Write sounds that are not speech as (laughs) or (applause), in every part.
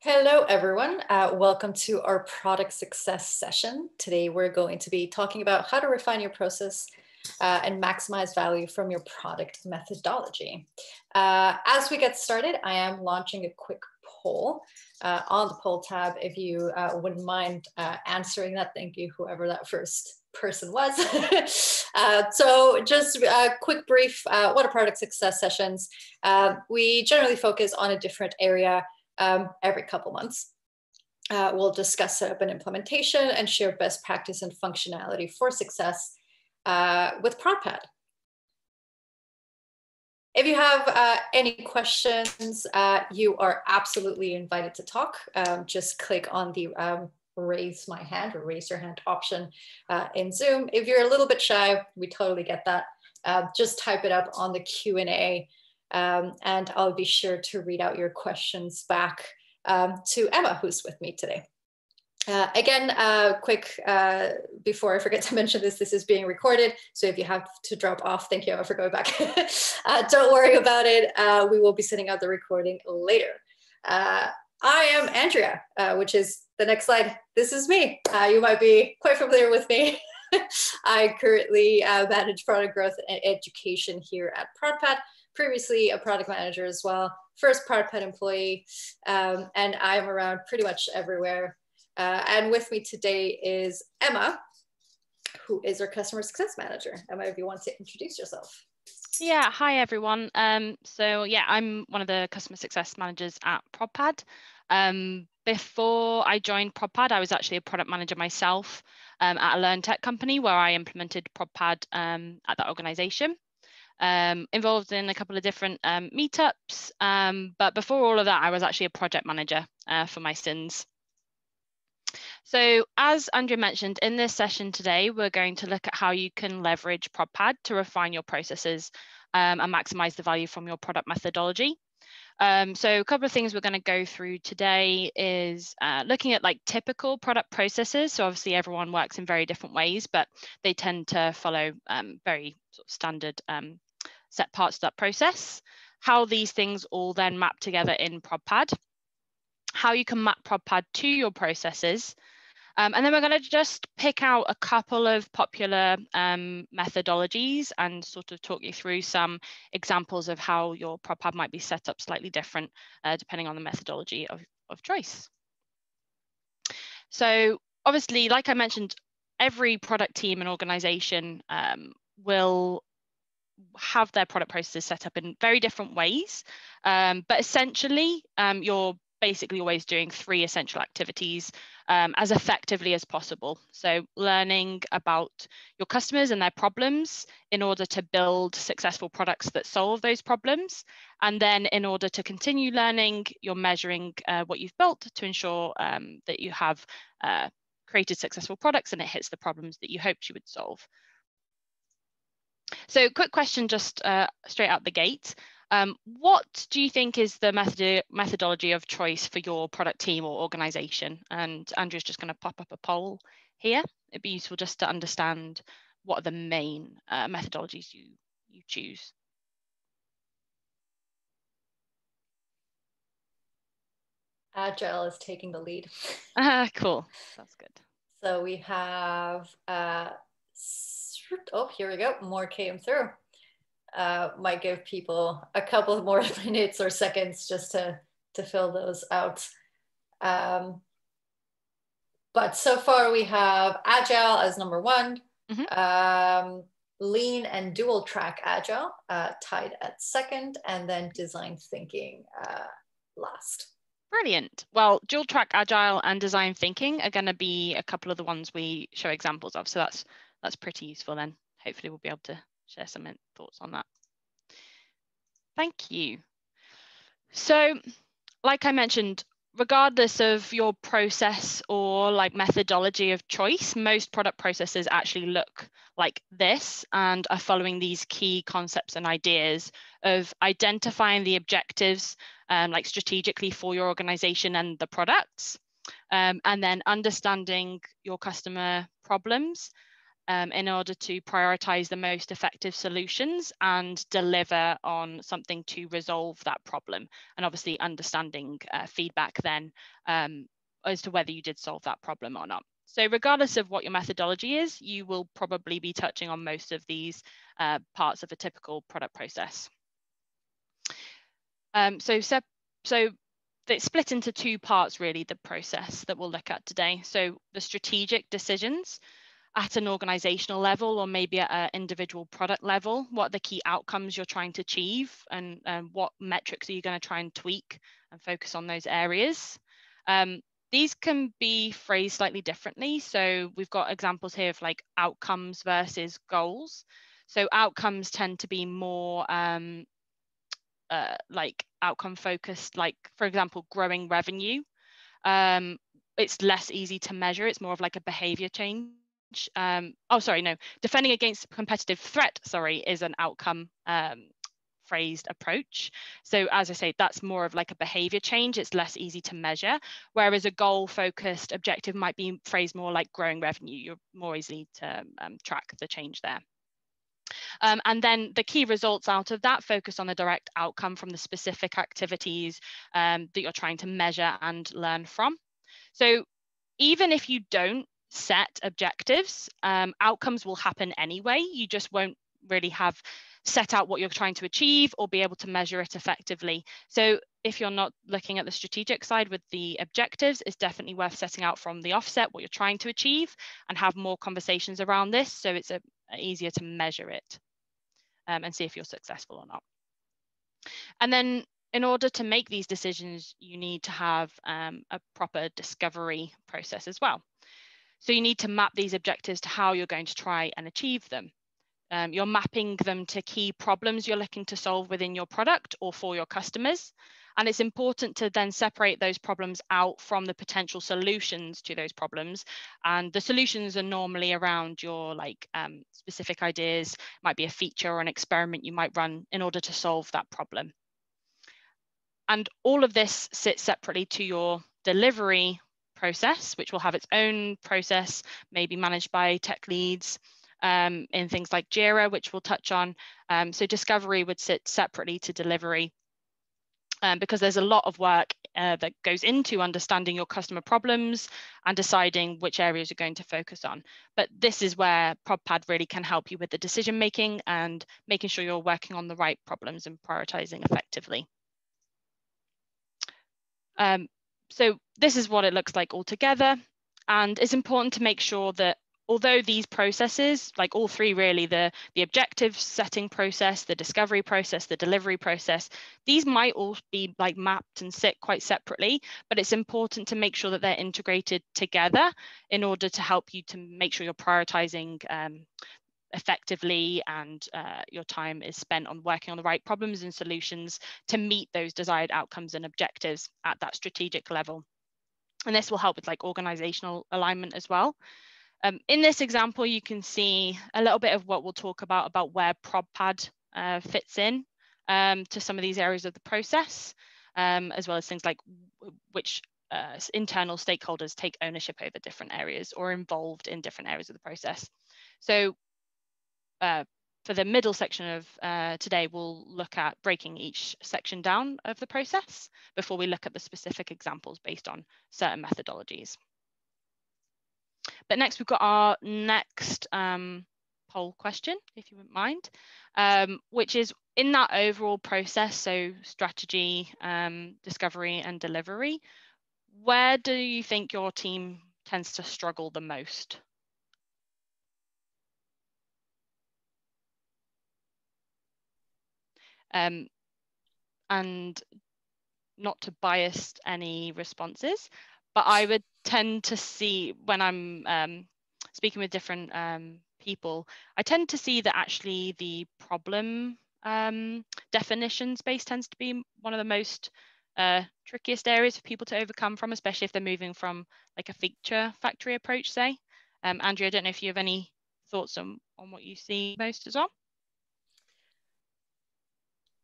Hello, everyone. Uh, welcome to our product success session. Today, we're going to be talking about how to refine your process uh, and maximize value from your product methodology. Uh, as we get started, I am launching a quick poll uh, on the poll tab. If you uh, wouldn't mind uh, answering that, thank you, whoever that first person was. (laughs) so just a quick brief, what are product success sessions? we generally focus on a different area um, every couple months. Uh, we'll discuss setup and implementation and share best practice and functionality for success uh, with ProdPad. If you have uh, any questions, uh, you are absolutely invited to talk. Um, just click on the um, raise my hand or raise your hand option uh, in Zoom. If you're a little bit shy, we totally get that. Uh, just type it up on the Q&A um, and I'll be sure to read out your questions back um, to Emma, who's with me today. Uh, again, uh, quick, uh, before I forget (laughs) to mention this, this is being recorded. So if you have to drop off, thank you Emma for going back. (laughs) Uh, don't worry about it. Uh, we will be sending out the recording later. Uh, I am Andrea, which is the next slide. This is me. you might be quite familiar with me. (laughs) I currently manage product growth and education here at ProdPad previously a product manager as well, first ProdPad employee, um, and I'm around pretty much everywhere. Uh, and with me today is Emma, who is our customer success manager. Emma, if you want to introduce yourself. Yeah, hi everyone. Um, so yeah, I'm one of the customer success managers at ProdPad. Um, before I joined ProdPad, I was actually a product manager myself um, at a Learn Tech company where I implemented ProdPad um, at that organization um, involved in a couple of different um, meetups. Um, but before all of that, I was actually a project manager uh, for my sins. So as Andrea mentioned, in this session today, we're going to look at how you can leverage ProdPad to refine your processes um, and maximize the value from your product methodology. Um, so a couple of things we're going to go through today is uh, looking at like typical product processes. So obviously everyone works in very different ways, but they tend to follow um, very sort of standard um, set parts of that process, how these things all then map together in ProdPad, how you can map ProdPad to your processes, um, and then we're going to just pick out a couple of popular um, methodologies and sort of talk you through some examples of how your ProdPad might be set up slightly different uh, depending on the methodology of, of choice. So obviously, like I mentioned, every product team and organization um, will have their product processes set up in very different ways. Um, but essentially, um, you're basically always doing three essential activities um, as effectively as possible. So learning about your customers and their problems in order to build successful products that solve those problems. And then in order to continue learning, you're measuring uh, what you've built to ensure um, that you have uh, created successful products and it hits the problems that you hoped you would solve. So quick question just uh, straight out the gate. Um, what do you think is the method methodology of choice for your product team or organization? And Andrea's just going to pop up a poll here. It'd be useful just to understand what are the main uh, methodologies you, you choose. Agile is taking the lead. Ah, (laughs) uh, cool. That's good. So we have uh, oh, here we go. More came through. Uh, might give people a couple of (laughs) more minutes or seconds just to, to fill those out. Um, but so far we have Agile as number one, mm-hmm. um, Lean and dual track Agile uh, tied at second, and then design thinking uh, last. Brilliant. Well, dual track agile and design thinking are going to be a couple of the ones we show examples of. So that's that's pretty useful then. Hopefully we'll be able to share some thoughts on that. Thank you. So like I mentioned, regardless of your process or like methodology of choice, most product processes actually look like this and are following these key concepts and ideas of identifying the objectives um, like strategically for your organization and the products, um, and then understanding your customer problems um, in order to prioritize the most effective solutions and deliver on something to resolve that problem. And obviously understanding uh, feedback then um, as to whether you did solve that problem or not. So regardless of what your methodology is, you will probably be touching on most of these uh, parts of a typical product process. Um, so, so it's split into two parts really, the process that we'll look at today. So the strategic decisions, at an organizational level or maybe at an individual product level what are the key outcomes you're trying to achieve and, and what metrics are you going to try and tweak and focus on those areas? Um, these can be phrased slightly differently. So we've got examples here of like outcomes versus goals. So outcomes tend to be more um, uh, like outcome focused like for example growing revenue. Um, it's less easy to measure. It's more of like a behavior change um, oh sorry no defending against competitive threat sorry is an outcome um, phrased approach. So as i say that's more of like a behavior change. It's less easy to measure whereas a goal focused objective might be phrased more like growing revenue. You're more easily to um, track the change there. Um, and then the key results out of that focus on the direct outcome from the specific activities um, that you're trying to measure and learn from. So even if you don't set objectives, um, outcomes will happen anyway. You just won't really have set out what you're trying to achieve or be able to measure it effectively. So if you're not looking at the strategic side with the objectives, it's definitely worth setting out from the offset what you're trying to achieve and have more conversations around this so it's a, easier to measure it um, and see if you're successful or not. And then in order to make these decisions, you need to have um, a proper discovery process as well. So you need to map these objectives to how you're going to try and achieve them. Um, you're mapping them to key problems you're looking to solve within your product or for your customers. And it's important to then separate those problems out from the potential solutions to those problems. And the solutions are normally around your like um, specific ideas, might be a feature or an experiment you might run in order to solve that problem. And all of this sits separately to your delivery process, which will have its own process, maybe managed by tech leads um, in things like JIRA, which we'll touch on. Um, so discovery would sit separately to delivery um, because there's a lot of work uh, that goes into understanding your customer problems and deciding which areas you're going to focus on. But this is where ProdPad really can help you with the decision making and making sure you're working on the right problems and prioritizing effectively. Um, so this is what it looks like altogether. And it's important to make sure that although these processes, like all three really, the, the objective setting process, the discovery process, the delivery process, these might all be like mapped and sit quite separately, but it's important to make sure that they're integrated together in order to help you to make sure you're prioritizing um, effectively and uh, your time is spent on working on the right problems and solutions to meet those desired outcomes and objectives at that strategic level. And this will help with like organizational alignment as well. Um, in this example, you can see a little bit of what we'll talk about, about where ProdPad uh, fits in um, to some of these areas of the process, um, as well as things like which uh, internal stakeholders take ownership over different areas or involved in different areas of the process. So uh, for the middle section of uh, today, we'll look at breaking each section down of the process before we look at the specific examples based on certain methodologies. But next, we've got our next um, poll question, if you wouldn't mind, um, which is in that overall process, so strategy, um, discovery and delivery, where do you think your team tends to struggle the most? Um, and not to bias any responses, but I would tend to see when I'm um, speaking with different um, people, I tend to see that actually the problem um, definition space tends to be one of the most uh, trickiest areas for people to overcome from, especially if they're moving from like a feature factory approach, say. Um, Andrea, I don't know if you have any thoughts on, on what you see most as well.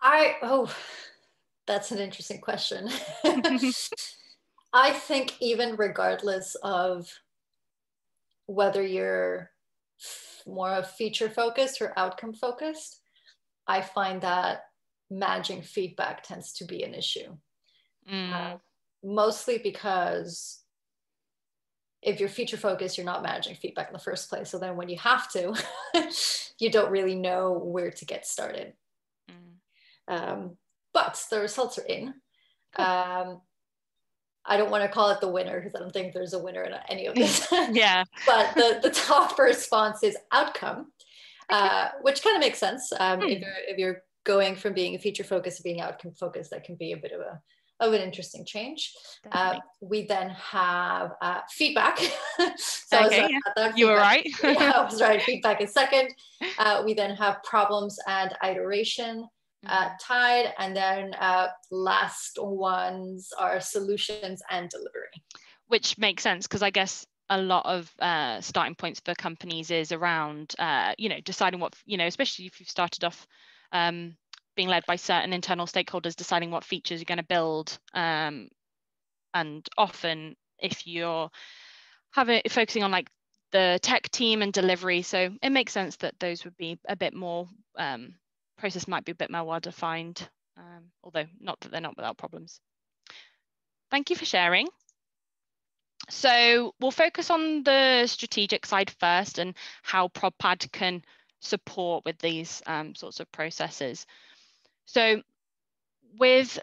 I oh, that's an interesting question. (laughs) (laughs) I think even regardless of whether you're more of feature focused or outcome focused, I find that managing feedback tends to be an issue. Mm. Uh, mostly because if you're feature focused, you're not managing feedback in the first place. So then when you have to, (laughs) you don't really know where to get started. Um, but the results are in. Um, I don't want to call it the winner because I don't think there's a winner in any of this. (laughs) yeah. (laughs) but the, the top response is outcome, uh, which kind of makes sense. Um, hmm. if, you're, if you're going from being a feature focus to being outcome focused, that can be a bit of a of an interesting change. Uh, we then have uh, feedback. (laughs) so okay, yeah. you were right. yeah, I was right. Feedback is second. Uh, we then have problems and iteration uh, tied, and then uh, last ones are solutions and delivery. Which makes sense because I guess a lot of uh, starting points for companies is around, you know, deciding what, you know, especially if you've started off um, being led by certain internal stakeholders deciding what features you're going to build. Um, and often, if you're having focusing on like the tech team and delivery, so it makes sense that those would be a bit more um, process might be a bit more well defined, um, although not that they're not without problems. Thank you for sharing. So we'll focus on the strategic side first and how ProdPad can support with these um, sorts of processes. So with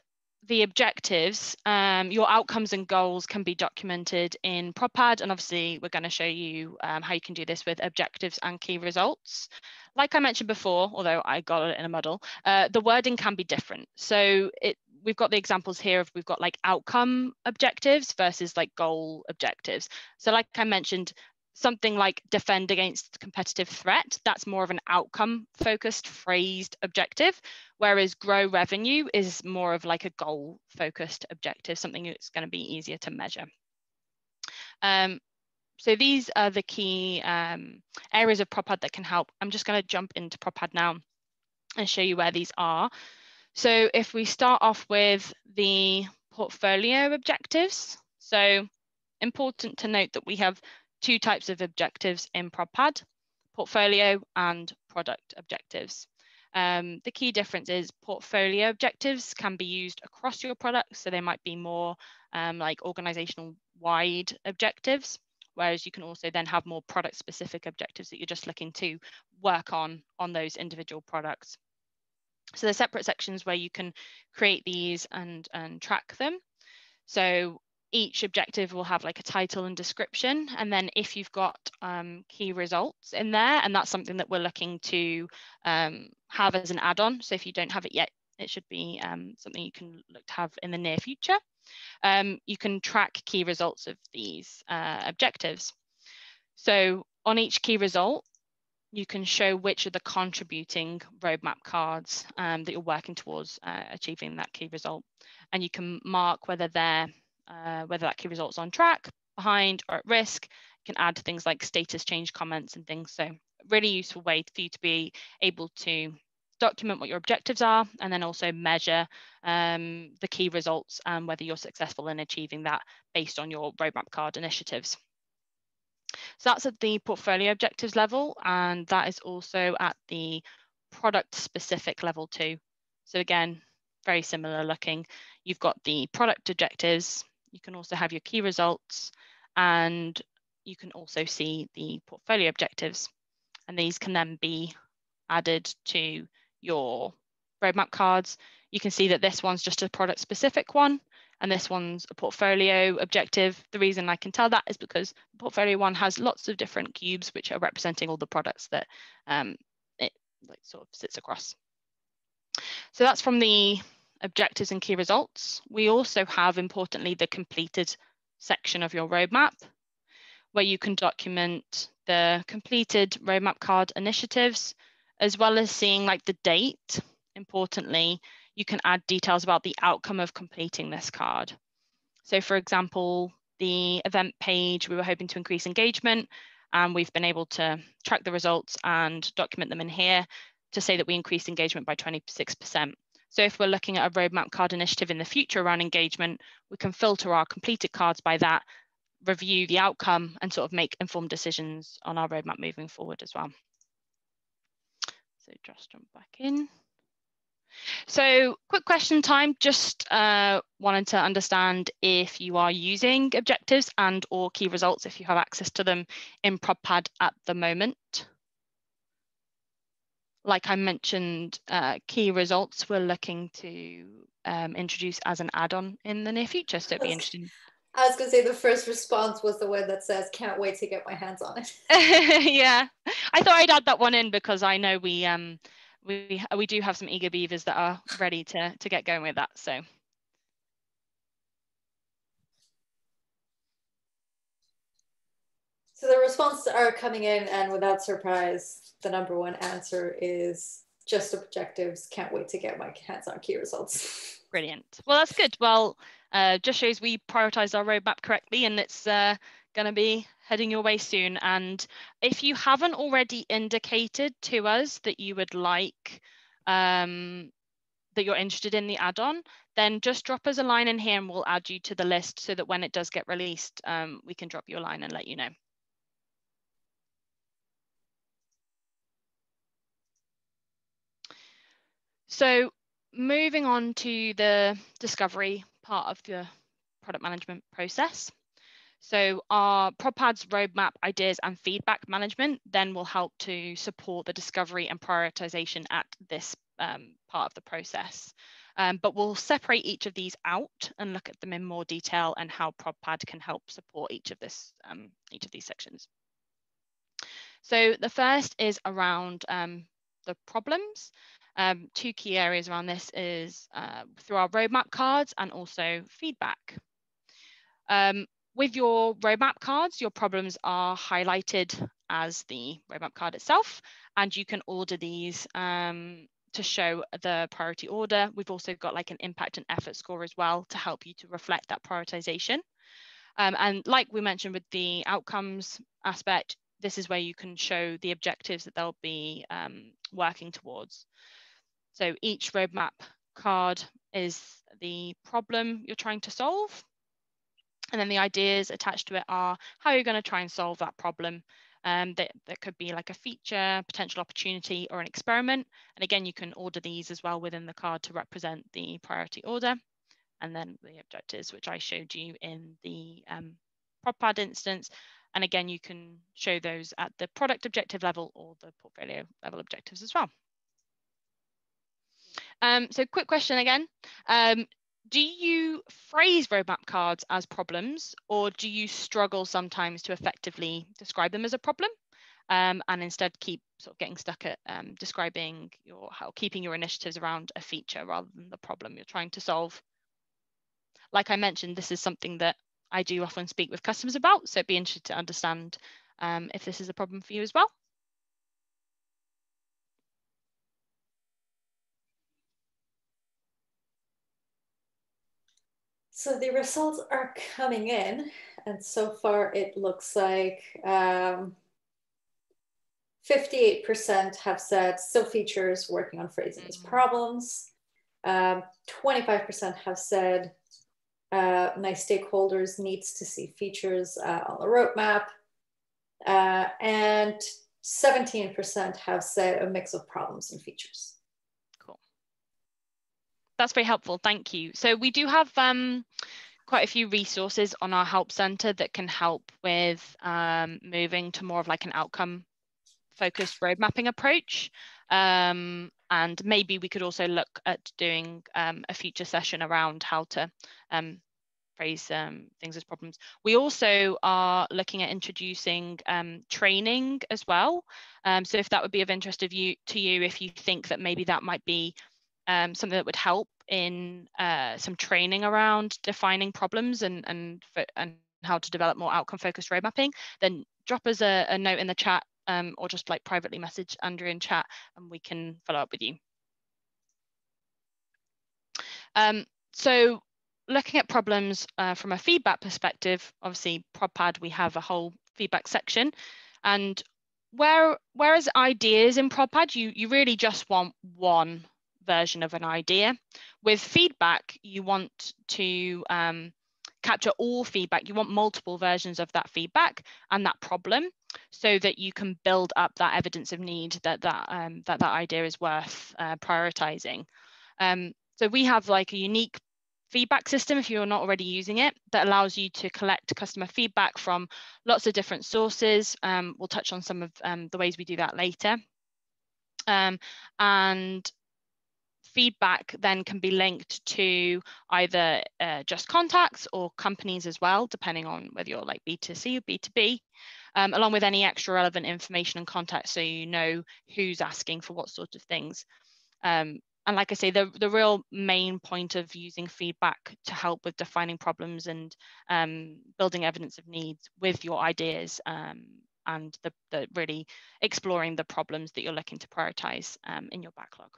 the objectives, um, your outcomes and goals can be documented in ProdPad, and obviously we're going to show you um, how you can do this with objectives and key results. Like I mentioned before, although I got it in a muddle, uh, the wording can be different. So it, we've got the examples here of we've got like outcome objectives versus like goal objectives. So like I mentioned, something like defend against competitive threat, that's more of an outcome focused phrased objective, whereas grow revenue is more of like a goal focused objective, something that's going to be easier to measure. Um, so these are the key um, areas of ProdPad that can help. I'm just going to jump into ProdPad now and show you where these are. So if we start off with the portfolio objectives, so important to note that we have two types of objectives in ProdPad, portfolio and product objectives. Um, the key difference is portfolio objectives can be used across your products, so they might be more um, like organizational wide objectives, whereas you can also then have more product specific objectives that you're just looking to work on on those individual products. So there's separate sections where you can create these and, and track them. So each objective will have like a title and description. And then if you've got um, key results in there, and that's something that we're looking to um, have as an add-on. So if you don't have it yet, it should be um, something you can look to have in the near future. Um, you can track key results of these uh, objectives. So on each key result, you can show which are the contributing roadmap cards um, that you're working towards uh, achieving that key result. And you can mark whether they're uh, whether that key result's on track, behind, or at risk. You can add things like status change comments and things. So really useful way for you to be able to document what your objectives are and then also measure um, the key results and whether you're successful in achieving that based on your roadmap card initiatives. So that's at the portfolio objectives level and that is also at the product specific level too. So again, very similar looking. You've got the product objectives, you can also have your key results and you can also see the portfolio objectives. And these can then be added to your roadmap cards. You can see that this one's just a product specific one and this one's a portfolio objective. The reason I can tell that is because portfolio one has lots of different cubes which are representing all the products that um, it like, sort of sits across. So that's from the objectives and key results. We also have, importantly, the completed section of your roadmap, where you can document the completed roadmap card initiatives, as well as seeing like the date. Importantly, you can add details about the outcome of completing this card. So for example, the event page, we were hoping to increase engagement and we've been able to track the results and document them in here to say that we increased engagement by 26%. So if we're looking at a roadmap card initiative in the future around engagement, we can filter our completed cards by that, review the outcome and sort of make informed decisions on our roadmap moving forward as well. So just jump back in. So quick question time, just uh, wanted to understand if you are using objectives and or key results, if you have access to them in ProdPad at the moment. Like I mentioned, uh, key results we're looking to um, introduce as an add-on in the near future, so it'd be interesting. I was gonna say the first response was the one that says, "Can't wait to get my hands on it." (laughs) yeah, I thought I'd add that one in because I know we um we we do have some eager beavers that are ready to to get going with that. So. So the responses are coming in, and without surprise, the number one answer is just objectives. Can't wait to get my hands on key results. (laughs) Brilliant. Well, that's good. Well, uh, just shows we prioritize our roadmap correctly, and it's uh, going to be heading your way soon. And if you haven't already indicated to us that you would like, um, that you're interested in the add-on, then just drop us a line in here and we'll add you to the list so that when it does get released, um, we can drop you a line and let you know. So moving on to the discovery part of the product management process. So our ProdPad's roadmap ideas and feedback management then will help to support the discovery and prioritization at this um, part of the process. Um, but we'll separate each of these out and look at them in more detail and how ProdPad can help support each of this, um, each of these sections. So the first is around um, the problems. Um, two key areas around this is uh, through our roadmap cards and also feedback. Um, with your roadmap cards, your problems are highlighted as the roadmap card itself, and you can order these um, to show the priority order. We've also got like an impact and effort score as well to help you to reflect that prioritization. Um, and like we mentioned with the outcomes aspect, this is where you can show the objectives that they'll be um, working towards. So each roadmap card is the problem you're trying to solve and then the ideas attached to it are how you're going to try and solve that problem. Um, that, that could be like a feature, potential opportunity, or an experiment. And again, you can order these as well within the card to represent the priority order. And then the objectives, which I showed you in the um, ProdPad instance. And again, you can show those at the product objective level or the portfolio level objectives as well. Um, so quick question again. Um, do you phrase roadmap cards as problems or do you struggle sometimes to effectively describe them as a problem um, and instead keep sort of getting stuck at um, describing your how keeping your initiatives around a feature rather than the problem you're trying to solve like i mentioned this is something that i do often speak with customers about so it'd be interesting to understand um, if this is a problem for you as well So the results are coming in, and so far it looks like 58% um, have said still features working on phrasing as mm-hmm. problems. 25% um, have said uh, my stakeholders needs to see features uh, on the roadmap. Uh, and 17% have said a mix of problems and features Cool. that's very helpful. Thank you. So we do have um, quite a few resources on our help center that can help with um, moving to more of like an outcome focused road mapping approach. Um, and maybe we could also look at doing um, a future session around how to um, phrase um, things as problems. We also are looking at introducing um, training as well. Um, so if that would be of interest of you to you, if you think that maybe that might be something that would help in uh, some training around defining problems and and and how to develop more outcome focused road mapping, then drop us a, a note in the chat um, or just like privately message Andrea in chat and we can follow up with you. Um, so looking at problems uh, from a feedback perspective, obviously ProdPad, we have a whole feedback section and where whereas ideas in ProdPad, you, you really just want one version of an idea. With feedback, you want to um, capture all feedback. You want multiple versions of that feedback and that problem. so that you can build up that evidence of need that that um, that, that idea is worth uh, prioritizing. Um, so we have like a unique feedback system if you're not already using it that allows you to collect customer feedback from lots of different sources. Um, we'll touch on some of um, the ways we do that later. Um, and feedback then can be linked to either uh, just contacts or companies as well, depending on whether you're like B2C or B2B, um, along with any extra relevant information and context so you know who's asking for what sort of things. Um, and like I say, the, the real main point of using feedback to help with defining problems and um, building evidence of needs with your ideas um, and the, the, really exploring the problems that you're looking to prioritize um, in your backlog.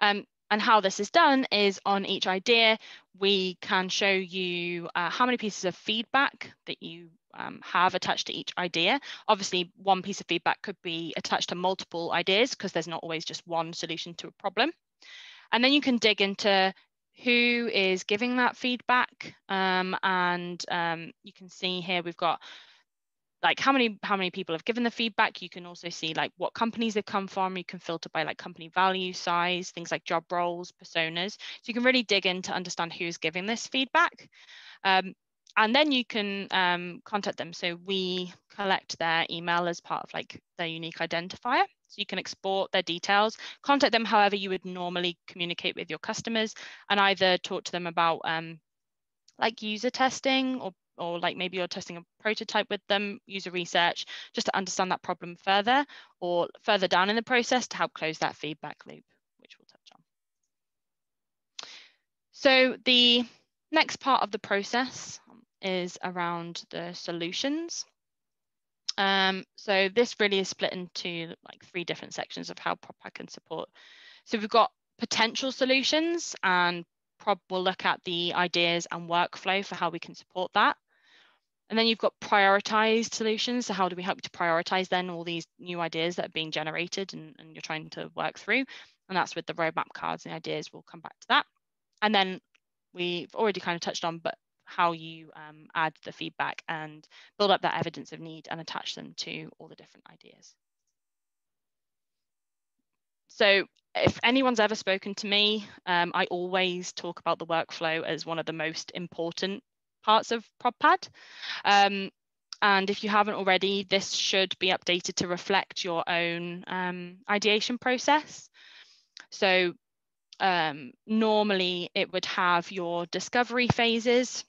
Um, and how this is done is on each idea, we can show you uh, how many pieces of feedback that you um, have attached to each idea. Obviously, one piece of feedback could be attached to multiple ideas because there's not always just one solution to a problem. And then you can dig into who is giving that feedback. Um, and um, you can see here we've got like how many how many people have given the feedback? You can also see like what companies they've come from. You can filter by like company value size things like job roles personas. So you can really dig in to understand who's giving this feedback. Um, and then you can um, contact them. So we collect their email as part of like their unique identifier. So you can export their details contact them however you would normally communicate with your customers and either talk to them about um, like user testing or or like maybe you're testing a prototype with them, user research, just to understand that problem further, or further down in the process to help close that feedback loop, which we'll touch on. So the next part of the process is around the solutions. Um, so this really is split into like three different sections of how ProdPad can support. So we've got potential solutions and Prob will look at the ideas and workflow for how we can support that. And then you've got prioritized solutions. So how do we help you to prioritize then all these new ideas that are being generated and, and you're trying to work through? And that's with the roadmap cards and ideas. We'll come back to that. And then we've already kind of touched on, but how you um, add the feedback and build up that evidence of need and attach them to all the different ideas. So if anyone's ever spoken to me, um, I always talk about the workflow as one of the most important parts of ProdPad. Um, and if you haven't already, this should be updated to reflect your own um, ideation process. So um, normally it would have your discovery phases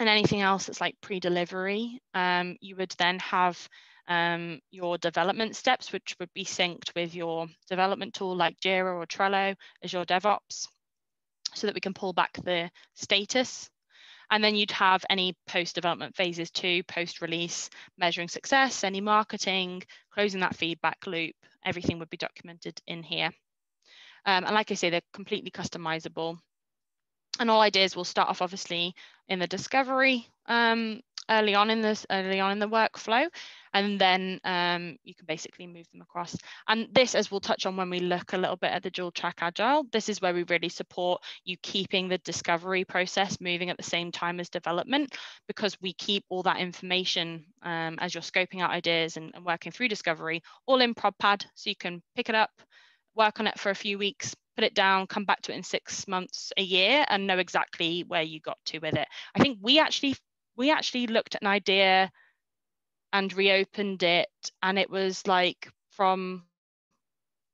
and anything else that's like pre-delivery. Um, you would then have um, your development steps, which would be synced with your development tool like Jira or Trello Azure DevOps, so that we can pull back the status and then you'd have any post development phases too, post release, measuring success, any marketing, closing that feedback loop, everything would be documented in here. Um, and like I say, they're completely customizable. And all ideas will start off obviously in the discovery um, early on in this early on in the workflow and then um, you can basically move them across and this as we'll touch on when we look a little bit at the dual track agile this is where we really support you keeping the discovery process moving at the same time as development because we keep all that information um, as you're scoping out ideas and, and working through discovery all in ProdPad so you can pick it up work on it for a few weeks put it down, come back to it in six months, a year, and know exactly where you got to with it. I think we actually we actually looked at an idea and reopened it and it was like from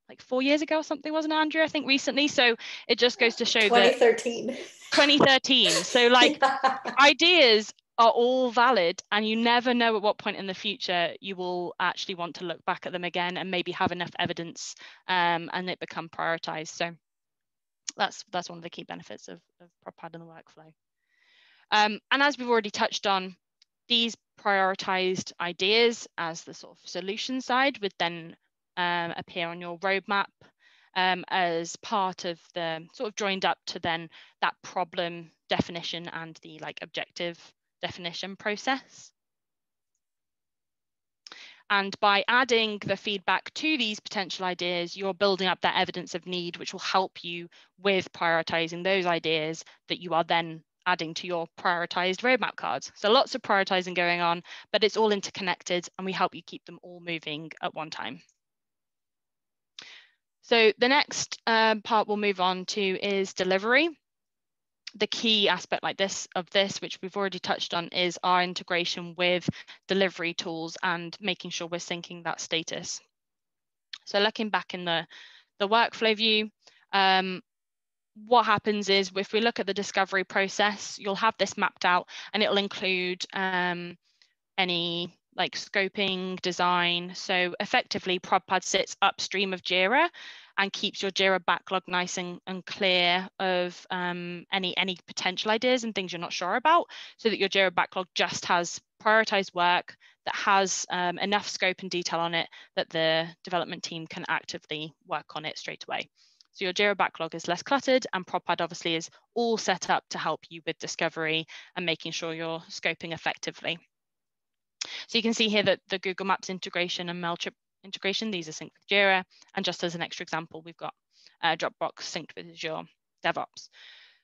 like four years ago or something wasn't it, Andrea i think recently? So it just goes to show 2013 that 2013 so (laughs) like yeah. ideas are all valid and you never know at what point in the future you will actually want to look back at them again and maybe have enough evidence um, and it become prioritized. So that's that's one of the key benefits of, of ProdPad and the workflow um, and as we've already touched on, these prioritized ideas as the sort of solution side would then um, appear on your roadmap um, as part of the sort of joined up to then that problem definition and the like objective definition process. And by adding the feedback to these potential ideas, you're building up that evidence of need, which will help you with prioritizing those ideas that you are then adding to your prioritized roadmap cards. So lots of prioritizing going on, but it's all interconnected and we help you keep them all moving at one time. So the next um, part we'll move on to is delivery. The key aspect like this of this, which we've already touched on, is our integration with delivery tools and making sure we're syncing that status. So looking back in the, the workflow view, um, what happens is if we look at the discovery process, you'll have this mapped out and it'll include um, any like scoping, design. So effectively ProdPad sits upstream of JIRA and keeps your JIRA backlog nice and, and clear of um, any, any potential ideas and things you're not sure about so that your JIRA backlog just has prioritized work that has um, enough scope and detail on it that the development team can actively work on it straight away. So your Jira backlog is less cluttered and ProdPad obviously is all set up to help you with discovery and making sure you're scoping effectively. So you can see here that the Google Maps integration and MailChimp integration, these are synced with Jira. And just as an extra example, we've got uh, Dropbox synced with Azure DevOps.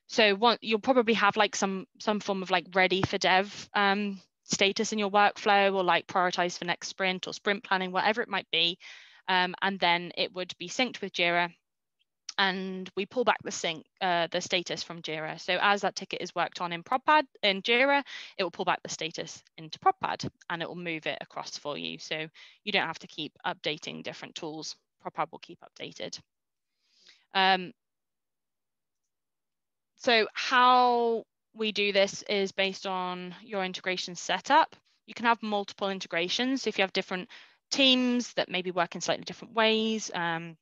So you'll probably have like some some form of like ready for dev um, status in your workflow or like prioritize for next sprint or sprint planning, whatever it might be. Um, and then it would be synced with Jira and we pull back the sync, uh, the status from Jira. So as that ticket is worked on in ProdPad in Jira, it will pull back the status into ProdPad and it will move it across for you. So you don't have to keep updating different tools. ProdPad will keep updated. Um, so how we do this is based on your integration setup. You can have multiple integrations. So If you have different teams that maybe work in slightly different ways, um,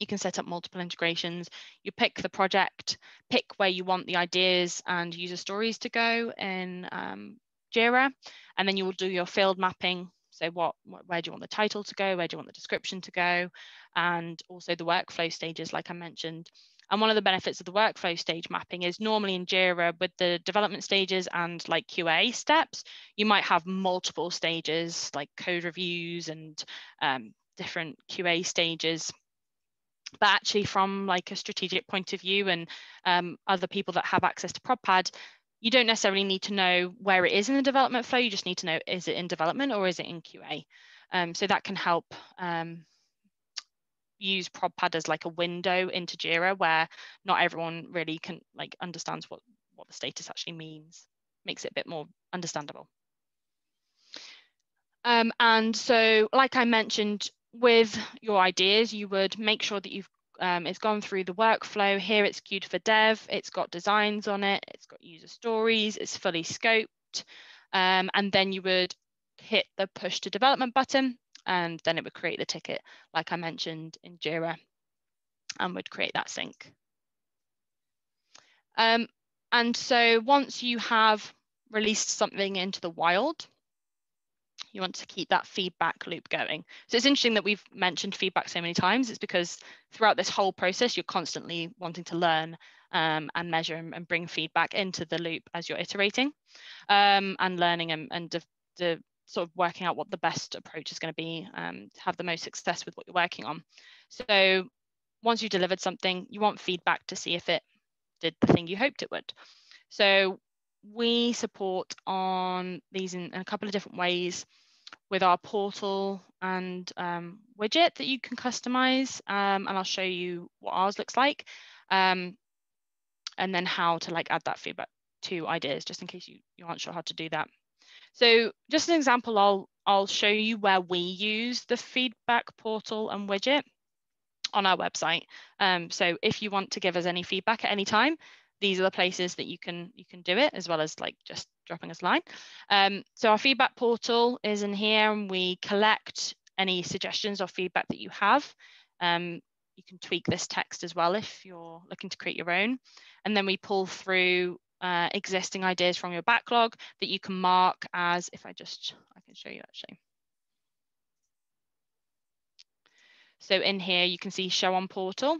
you can set up multiple integrations. You pick the project, pick where you want the ideas and user stories to go in um, Jira, and then you will do your field mapping. So what, where do you want the title to go? Where do you want the description to go? And also the workflow stages, like I mentioned. And one of the benefits of the workflow stage mapping is normally in Jira with the development stages and like QA steps, you might have multiple stages like code reviews and um, different QA stages but actually from like a strategic point of view and um, other people that have access to ProdPad, you don't necessarily need to know where it is in the development flow. You just need to know, is it in development or is it in QA? Um, so that can help um, use ProdPad as like a window into Jira where not everyone really can like understands what, what the status actually means. Makes it a bit more understandable. Um, and so, like I mentioned, with your ideas, you would make sure that you've um, it's gone through the workflow. Here it's queued for dev, it's got designs on it, it's got user stories, it's fully scoped. Um, and then you would hit the push to development button and then it would create the ticket like I mentioned in Jira and would create that sync. Um, and so once you have released something into the wild, you want to keep that feedback loop going. So it's interesting that we've mentioned feedback so many times. It's because throughout this whole process, you're constantly wanting to learn um, and measure and, and, bring feedback into the loop as you're iterating um, and learning and, and de- de- sort of working out what the best approach is going to be um, to have the most success with what you're working on. So once you've delivered something, you want feedback to see if it did the thing you hoped it would. So we support on these in, in, a couple of different ways with our portal and um, widget that you can customize. Um, and I'll show you what ours looks like. Um, and then how to like add that feedback to ideas, just in case you, you aren't sure how to do that. So just an example, I'll, I'll show you where we use the feedback portal and widget on our website. Um, so if you want to give us any feedback at any time, these are the places that you can you can do it as well as like just dropping us a line. Um, so our feedback portal is in here and we collect any suggestions or feedback that you have. Um, you can tweak this text as well if you're looking to create your own. And then we pull through uh, existing ideas from your backlog that you can mark as, if I just, I can show you actually. So in here, you can see show on portal.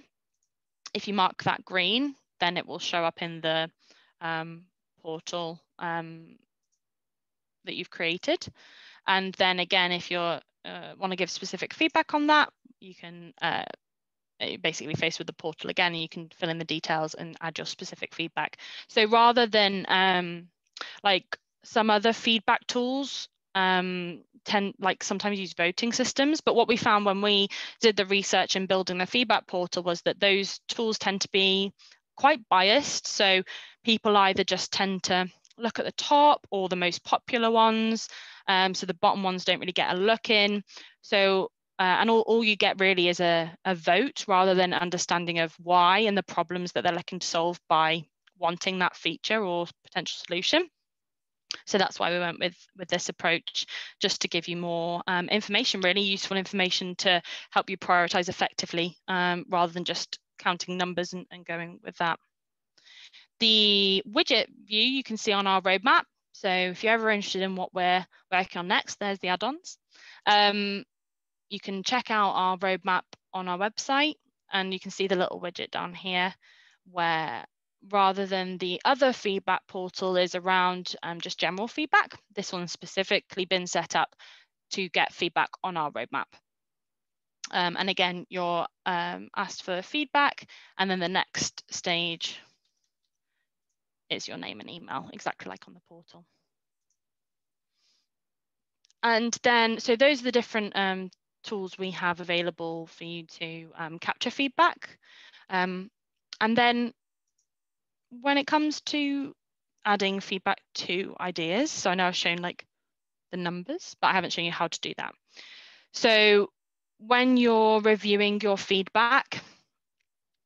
If you mark that green, then it will show up in the um, portal um, that you've created. And then again, if you uh, want to give specific feedback on that, you can uh, basically face with the portal again and you can fill in the details and add your specific feedback so rather than um, like some other feedback tools um, tend like sometimes use voting systems but what we found when we did the research and building the feedback portal was that those tools tend to be quite biased so people either just tend to look at the top or the most popular ones um, so the bottom ones don't really get a look in so uh, and all, all you get really is a, a vote rather than understanding of why and the problems that they're looking to solve by wanting that feature or potential solution. So that's why we went with, with this approach, just to give you more um, information, really useful information to help you prioritize effectively um, rather than just counting numbers and, and going with that. The widget view you can see on our roadmap. So if you're ever interested in what we're working on next, there's the add-ons. Um, you can check out our roadmap on our website and you can see the little widget down here where rather than the other feedback portal is around um, just general feedback, this one's specifically been set up to get feedback on our roadmap. Um, and again, you're um, asked for feedback and then the next stage is your name and email, exactly like on the portal. And then, so those are the different um, tools we have available for you to um, capture feedback. Um, and then when it comes to adding feedback to ideas, so I know I've shown like the numbers, but I haven't shown you how to do that. So when you're reviewing your feedback,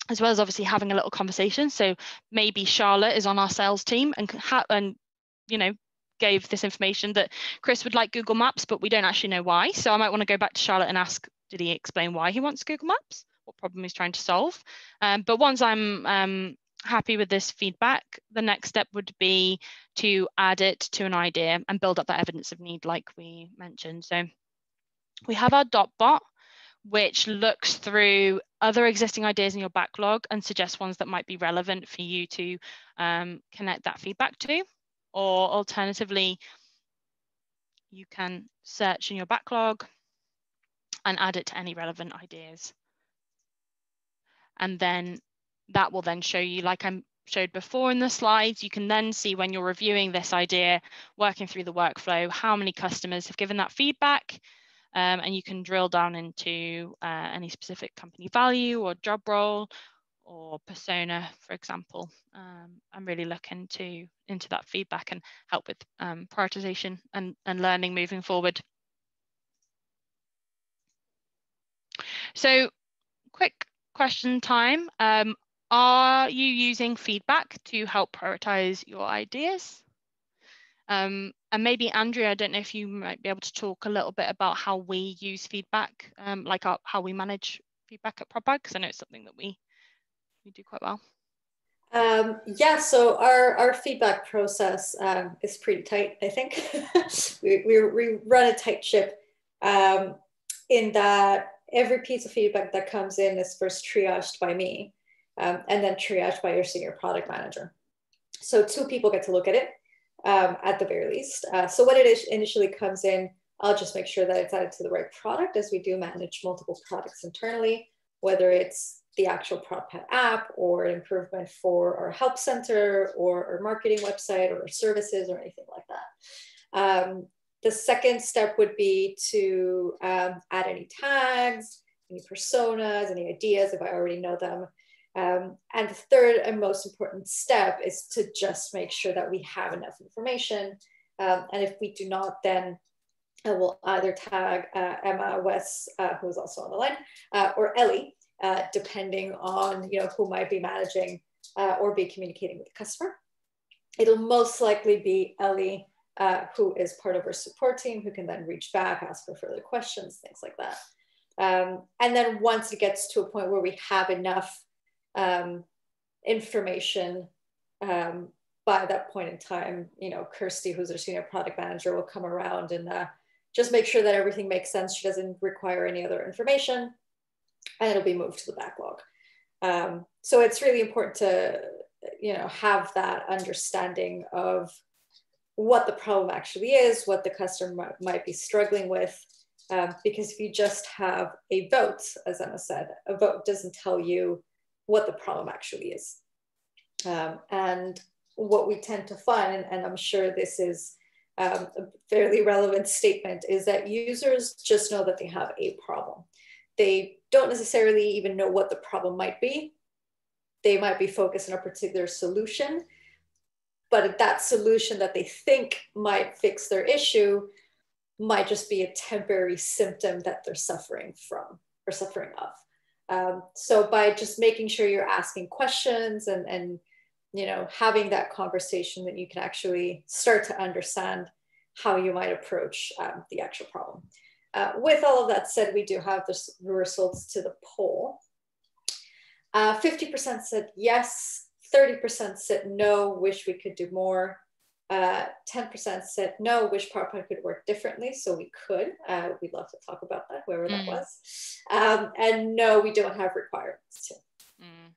as well as obviously having a little conversation. So maybe Charlotte is on our sales team and and you know gave this information that Chris would like Google Maps, but we don't actually know why. So I might want to go back to Charlotte and ask, did he explain why he wants Google Maps? What problem he's trying to solve? Um, but once I'm um, happy with this feedback, the next step would be to add it to an idea and build up that evidence of need like we mentioned. So we have our dot bot, which looks through other existing ideas in your backlog and suggests ones that might be relevant for you to um, connect that feedback to or alternatively, you can search in your backlog and add it to any relevant ideas. And then that will then show you, like I showed before in the slides, you can then see when you're reviewing this idea, working through the workflow, how many customers have given that feedback, um, and you can drill down into uh, any specific company value or job role or persona, for example, um, and really look into, into that feedback and help with um, prioritization and, and learning moving forward. So quick question time. Um, are you using feedback to help prioritize your ideas? Um, and maybe Andrea, I don't know if you might be able to talk a little bit about how we use feedback, um, like our, how we manage feedback at ProdPad, because I know it's something that we you do quite well. Um, yeah, so our, our feedback process um, is pretty tight, I think. (laughs) we, we, we, run a tight ship um, in that every piece of feedback that comes in is first triaged by me um, and then triaged by your senior product manager. So two people get to look at it um, at the very least. Uh, so when it initially comes in, I'll just make sure that it's added to the right product as we do manage multiple products internally, whether it's the actual ProdPad app or an improvement for our help center or our marketing website or our services or anything like that. Um, the second step would be to um, add any tags, any personas, any ideas if I already know them. Um, and the third and most important step is to just make sure that we have enough information. Um, and if we do not, then I will either tag uh, Emma, Wes, uh, who is also on the line, uh, or Ellie, uh, depending on you know who might be managing uh, or be communicating with the customer. It'll most likely be Ellie, uh, who is part of our support team, who can then reach back, ask for further questions, things like that. Um, and then once it gets to a point where we have enough um, information um, by that point in time, you know, Kirsty, who's our senior product manager, will come around and uh, just make sure that everything makes sense. She doesn't require any other information and it'll be moved to the backlog. Um, so it's really important to, you know, have that understanding of what the problem actually is, what the customer might be struggling with, Um, because if you just have a vote, as Emma said, a vote doesn't tell you what the problem actually is. Um, and what we tend to find, and I'm sure this is um, a fairly relevant statement, is that users just know that they have a problem. They don't necessarily even know what the problem might be. They might be focused on a particular solution, but that solution that they think might fix their issue might just be a temporary symptom that they're suffering from or suffering of. Um, so by just making sure you're asking questions and, and you know having that conversation that you can actually start to understand how you might approach um, the actual problem. Uh, with all of that said, we do have the results to the poll. 50% uh, said yes, 30% said no, wish we could do more. 10% uh, said no, wish ProdPad could work differently. So we could. Uh, we'd love to talk about that, whoever that mm. was. Um, and no, we don't have requirements to. Mm.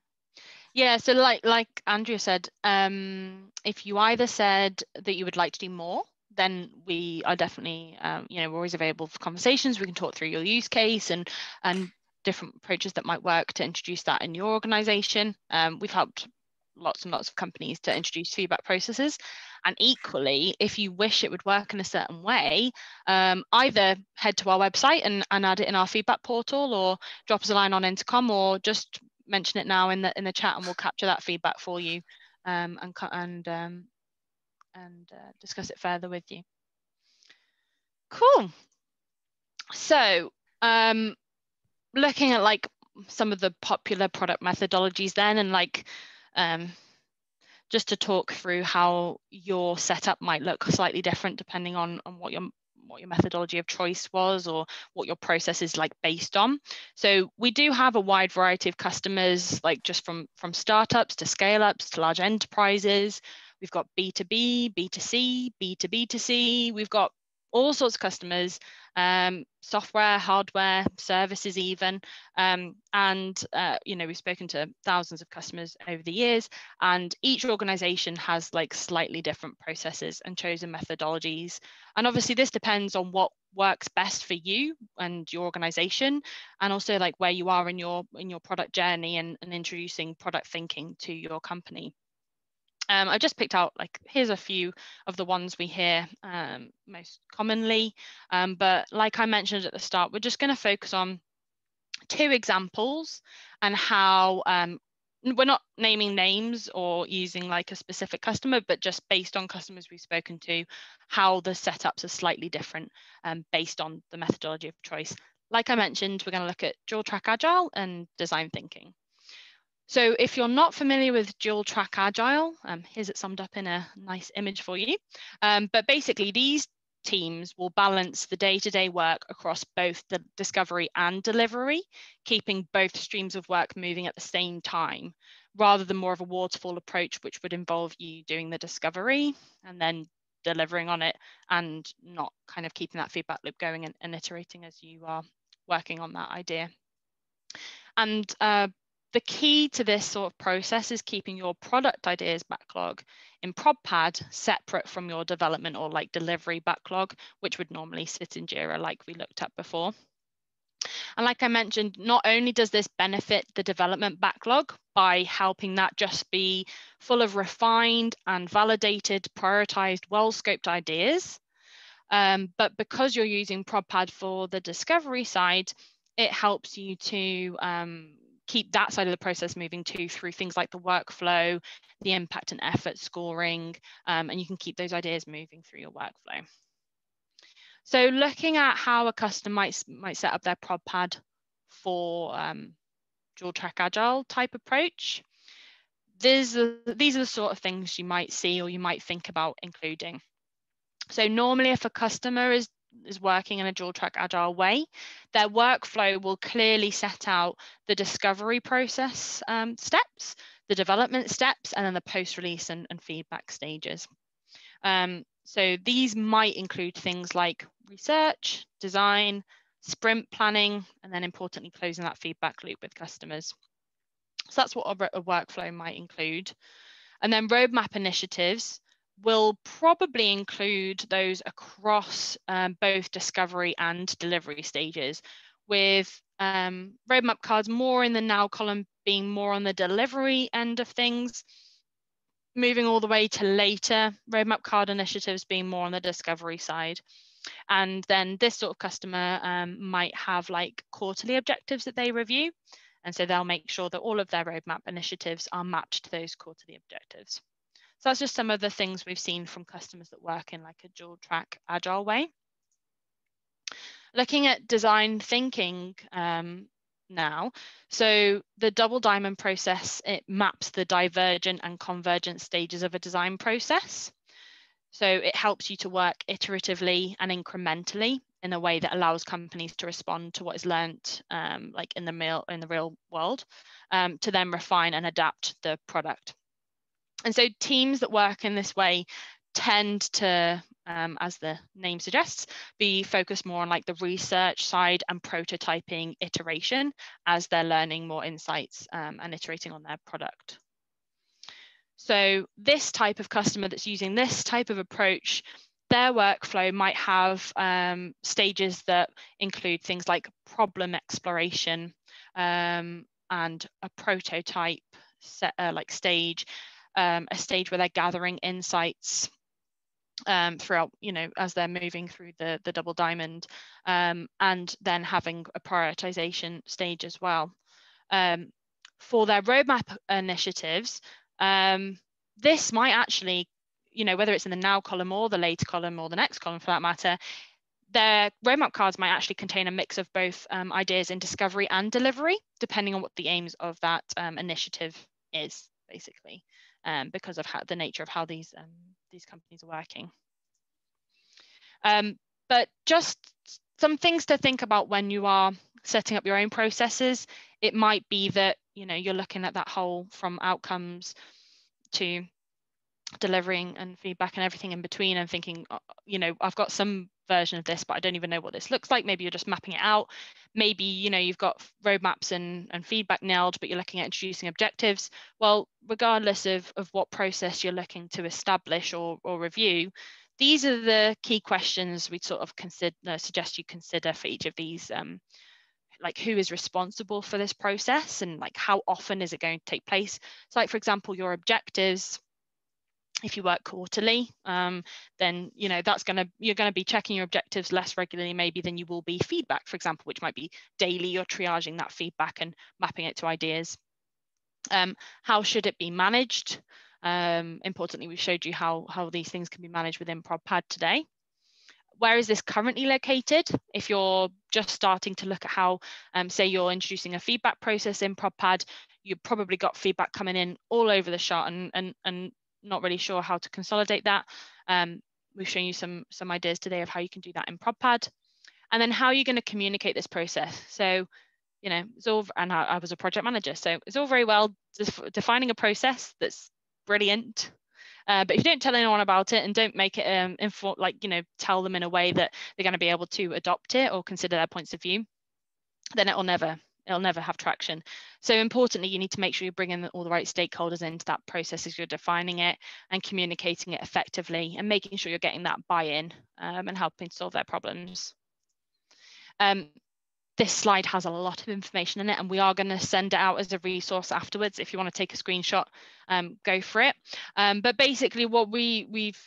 Yeah, so like like Andrea said, um, if you either said that you would like to do more, then we are definitely, um, you know, we're always available for conversations. We can talk through your use case and and different approaches that might work to introduce that in your organization. Um, we've helped lots and lots of companies to introduce feedback processes. And equally, if you wish it would work in a certain way, um, either head to our website and, and add it in our feedback portal or drop us a line on intercom or just mention it now in the in the chat and we'll capture that feedback for you um, and, and, um, and uh, discuss it further with you. Cool. So um, looking at like some of the popular product methodologies then and like um, just to talk through how your setup might look slightly different depending on, on what your what your methodology of choice was or what your process is like based on. So we do have a wide variety of customers, like just from, from startups to scale ups to large enterprises. We've got B2B, B2C, B2B2C. We've got all sorts of customers, um, software, hardware, services, even. Um, and, uh, you know, we've spoken to thousands of customers over the years, and each organization has like slightly different processes and chosen methodologies. And obviously, this depends on what works best for you and your organization and also like where you are in your in your product journey and, and introducing product thinking to your company um, I just picked out like here's a few of the ones we hear um, most commonly, um, but like I mentioned at the start, we're just going to focus on two examples and how um, we're not naming names or using like a specific customer, but just based on customers we've spoken to, how the setups are slightly different um, based on the methodology of choice. Like I mentioned, we're going to look at dual track agile and design thinking. So if you're not familiar with dual track agile, um, here's it summed up in a nice image for you. Um, but basically these teams will balance the day-to-day -day work across both the discovery and delivery, keeping both streams of work moving at the same time, rather than more of a waterfall approach, which would involve you doing the discovery and then delivering on it and not kind of keeping that feedback loop going and, and iterating as you are working on that idea. And uh, the key to this sort of process is keeping your product ideas backlog in ProdPad separate from your development or like delivery backlog, which would normally sit in Jira like we looked at before. And like I mentioned, not only does this benefit the development backlog by helping that just be full of refined and validated, prioritized, well-scoped ideas, um, but because you're using ProdPad for the discovery side, it helps you to um, keep that side of the process moving too through things like the workflow, the impact and effort scoring, um, and you can keep those ideas moving through your workflow. So looking at how a customer might, might set up their ProdPad for um, dual track agile type approach, these are, these are the sort of things you might see or you might think about including. So normally if a customer is is working in a dual track agile way, their workflow will clearly set out the discovery process um, steps, the development steps, and then the post-release and, and, feedback stages. Um, so these might include things like research, design, sprint planning, and then importantly, closing that feedback loop with customers. So that's what a, a workflow might include. And then roadmap initiatives will probably include those across um, both discovery and delivery stages, with um, roadmap cards more in the now column being more on the delivery end of things, moving all the way to later roadmap card initiatives being more on the discovery side. And then this sort of customer um, might have like quarterly objectives that they review. And so they'll make sure that all of their roadmap initiatives are matched to those quarterly objectives. So that's just some of the things we've seen from customers that work in like a dual track agile way. Looking at design thinking um, now, so the double diamond process, it maps the divergent and convergent stages of a design process. So it helps you to work iteratively and incrementally in a way that allows companies to respond to what is learnt um, like in the real in the real world um, to then refine and adapt the product and so teams that work in this way tend to, um, as the name suggests, be focused more on like the research side and prototyping iteration as they're learning more insights um, and iterating on their product. So this type of customer that's using this type of approach, their workflow might have um, stages that include things like problem exploration um, and a prototype set, uh, like stage um, a stage where they're gathering insights um, throughout, you know, as they're moving through the, the double diamond um, and then having a prioritization stage as well. Um, for their roadmap initiatives, um, this might actually, you know, whether it's in the now column or the later column or the next column for that matter, their roadmap cards might actually contain a mix of both um, ideas in discovery and delivery, depending on what the aims of that um, initiative is, basically um, because of how, the nature of how these, um, these companies are working. Um, but just some things to think about when you are setting up your own processes. It might be that you know you're looking at that whole from outcomes to delivering and feedback and everything in between and thinking uh, you know i've got some version of this but i don't even know what this looks like. Maybe you're just mapping it out. Maybe you know you've got roadmaps and, and feedback nailed but you're looking at introducing objectives. Well regardless of, of what process you're looking to establish or, or review these are the key questions we sort of consider uh, suggest you consider for each of these um, like who is responsible for this process and like how often is it going to take place? So like for example your objectives if you work quarterly um, then you know that's going to you're going to be checking your objectives less regularly maybe than you will be feedback for example which might be daily you're triaging that feedback and mapping it to ideas. Um, how should it be managed? Um, importantly we showed you how how these things can be managed within ProdPad today. Where is this currently located? If you're just starting to look at how, um, say you're introducing a feedback process in ProdPad, you've probably got feedback coming in all over the shot and, and, and not really sure how to consolidate that. Um, we've shown you some, some ideas today of how you can do that in ProdPad. And then how are you're going to communicate this process. So, you know, it's all, and I, I was a project manager, so it's all very well def defining a process that's brilliant. Uh, but if you don't tell anyone about it and don't make it um, info, like, you know, tell them in a way that they're going to be able to adopt it or consider their points of view, then it will never it'll never have traction. So importantly, you need to make sure you're bringing all the right stakeholders into that process as you're defining it and communicating it effectively and making sure you're getting that buy-in um, and helping solve their problems. Um, this slide has a lot of information in it and we are going to send it out as a resource afterwards. If you want to take a screenshot, um, go for it. Um, but basically what we, we've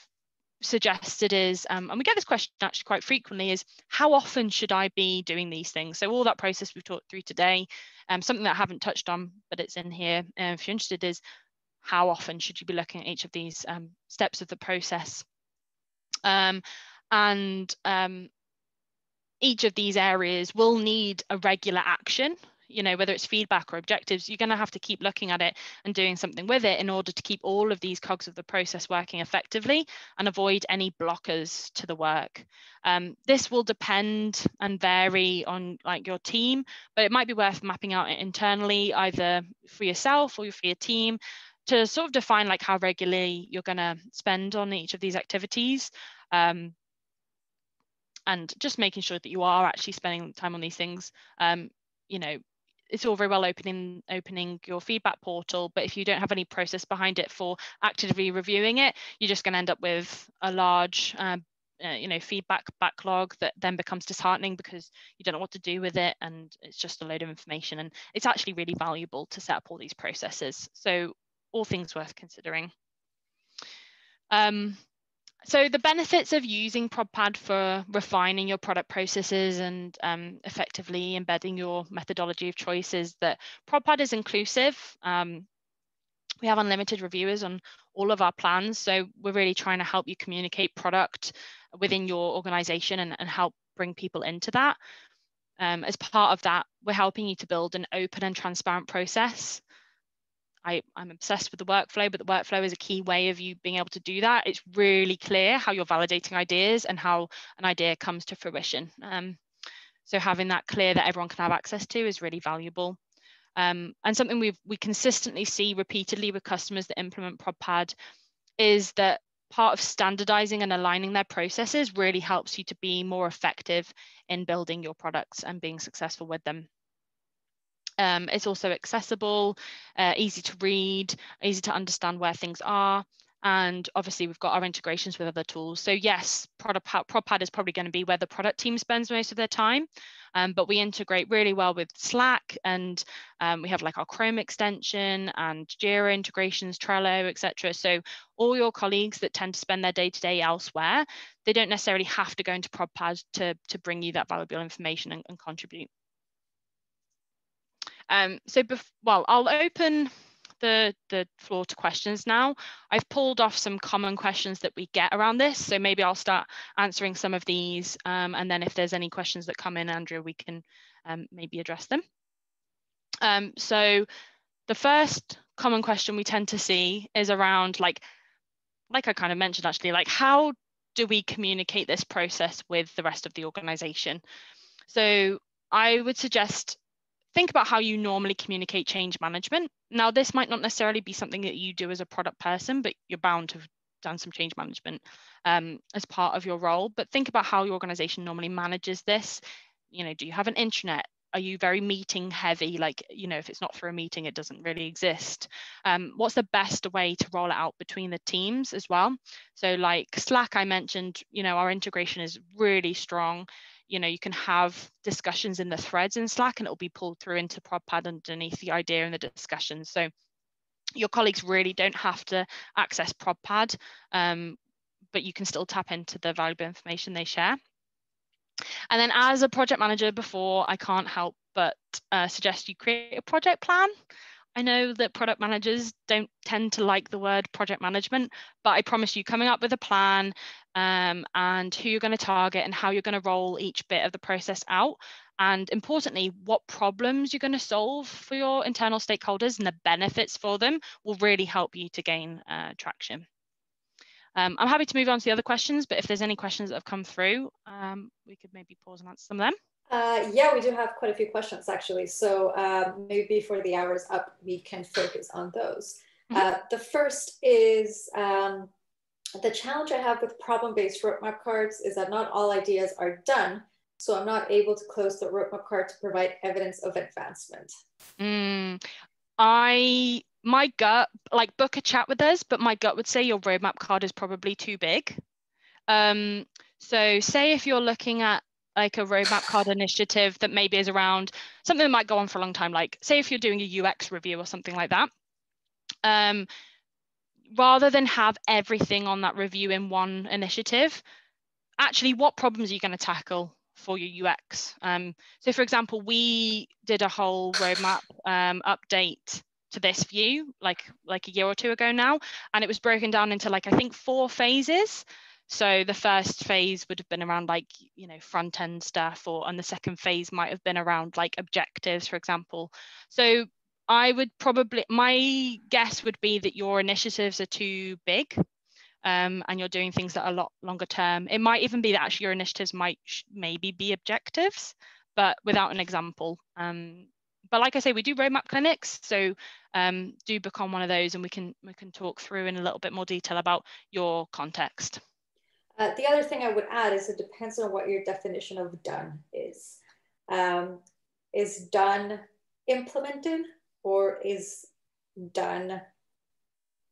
suggested is, um, and we get this question actually quite frequently, is how often should I be doing these things? So all that process we've talked through today, um, something that I haven't touched on, but it's in here, uh, if you're interested, is how often should you be looking at each of these um, steps of the process? Um, and um, each of these areas will need a regular action you know whether it's feedback or objectives you're going to have to keep looking at it and doing something with it in order to keep all of these cogs of the process working effectively and avoid any blockers to the work. Um, this will depend and vary on like your team but it might be worth mapping out internally either for yourself or for your team to sort of define like how regularly you're going to spend on each of these activities um, and just making sure that you are actually spending time on these things um, you know it's all very well opening opening your feedback portal, but if you don't have any process behind it for actively reviewing it, you're just going to end up with a large um, uh, you know feedback backlog that then becomes disheartening because you don't know what to do with it and it's just a load of information and it's actually really valuable to set up all these processes. So all things worth considering. Um, so the benefits of using ProdPad for refining your product processes and um, effectively embedding your methodology of choice is that ProdPad is inclusive. Um, we have unlimited reviewers on all of our plans. So we're really trying to help you communicate product within your organization and, and help bring people into that. Um, as part of that, we're helping you to build an open and transparent process. I, I'm obsessed with the workflow, but the workflow is a key way of you being able to do that. It's really clear how you're validating ideas and how an idea comes to fruition. Um, so having that clear that everyone can have access to is really valuable. Um, and something we we consistently see repeatedly with customers that implement ProdPad is that part of standardizing and aligning their processes really helps you to be more effective in building your products and being successful with them. Um, it's also accessible, uh, easy to read, easy to understand where things are. And obviously we've got our integrations with other tools. So yes, product ProdPad is probably going to be where the product team spends most of their time, um, but we integrate really well with Slack and um, we have like our Chrome extension and Jira integrations, Trello, etc. So all your colleagues that tend to spend their day to day elsewhere, they don't necessarily have to go into ProdPad to, to bring you that valuable information and, and contribute. Um, so, well, I'll open the, the floor to questions now. I've pulled off some common questions that we get around this. So maybe I'll start answering some of these. Um, and then if there's any questions that come in, Andrea, we can um, maybe address them. Um, so the first common question we tend to see is around like, like I kind of mentioned actually, like how do we communicate this process with the rest of the organization? So I would suggest think about how you normally communicate change management. Now, this might not necessarily be something that you do as a product person, but you're bound to have done some change management um, as part of your role. But think about how your organization normally manages this. You know, do you have an intranet? Are you very meeting heavy? Like, you know, if it's not for a meeting, it doesn't really exist. Um, what's the best way to roll it out between the teams as well? So, like Slack, I mentioned, you know, our integration is really strong you know you can have discussions in the threads in Slack and it'll be pulled through into ProdPad underneath the idea and the discussion. So your colleagues really don't have to access ProdPad um, but you can still tap into the valuable information they share. And then as a project manager before i can't help but uh, suggest you create a project plan I know that product managers don't tend to like the word project management, but I promise you, coming up with a plan um, and who you're going to target and how you're going to roll each bit of the process out. And importantly, what problems you're going to solve for your internal stakeholders and the benefits for them will really help you to gain uh, traction. Um, I'm happy to move on to the other questions, but if there's any questions that have come through, um, we could maybe pause and answer some of them. Uh, yeah, we do have quite a few questions actually. So um, maybe before the hour's up, we can focus on those. Mm -hmm. uh, the first is um, the challenge I have with problem-based roadmap cards is that not all ideas are done. So I'm not able to close the roadmap card to provide evidence of advancement. Mm, I my gut like book a chat with us, but my gut would say your roadmap card is probably too big. Um, so say if you're looking at like a roadmap card initiative that maybe is around something that might go on for a long time, like say if you're doing a UX review or something like that, um, rather than have everything on that review in one initiative, actually what problems are you going to tackle for your UX? Um, so for example, we did a whole roadmap um, update to this view like like a year or two ago now and it was broken down into like i think four phases so the first phase would have been around like, you know, front end stuff, or and the second phase might have been around like objectives, for example. So I would probably, my guess would be that your initiatives are too big um, and you're doing things that are a lot longer term. It might even be that actually your initiatives might maybe be objectives, but without an example. Um, but like I say, we do roadmap clinics, so um, do book on one of those, and we can we can talk through in a little bit more detail about your context. Uh, the other thing I would add is it depends on what your definition of done is. Um, is done implemented or is done